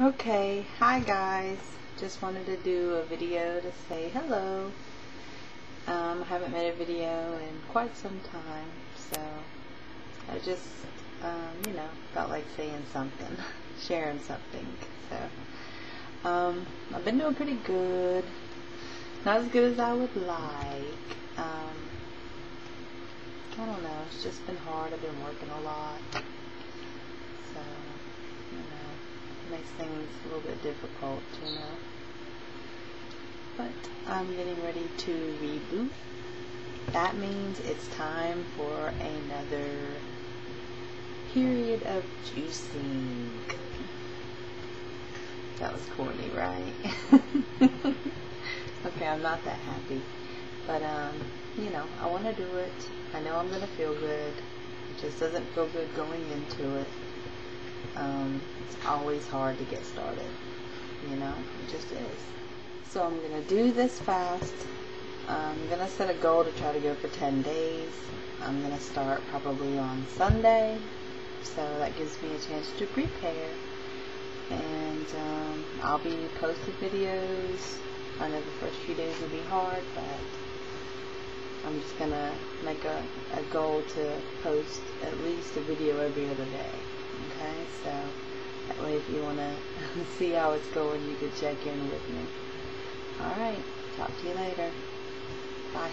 Okay, hi guys. Just wanted to do a video to say hello. Um, I haven't made a video in quite some time, so I just, um, you know, felt like saying something, sharing something. So, um, I've been doing pretty good. Not as good as I would like. Um, I don't know. It's just been hard. I've been working a lot. So, you know, makes things a little bit difficult, you know. But I'm getting ready to reboot. That means it's time for another period of juicing. That was corny, right? okay, I'm not that happy. But, um, you know, I want to do it. I know I'm going to feel good. It just doesn't feel good going into it. Um, it's always hard to get started. You know, it just is. So I'm going to do this fast. I'm going to set a goal to try to go for 10 days. I'm going to start probably on Sunday. So that gives me a chance to prepare. And um, I'll be posting videos. I know the first few days will be hard, but I'm just going to make a, a goal to post at least a video every other day. Okay, so that way if you want to see how it's going, you can check in with me. Alright, talk to you later. Bye.